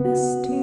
Misty.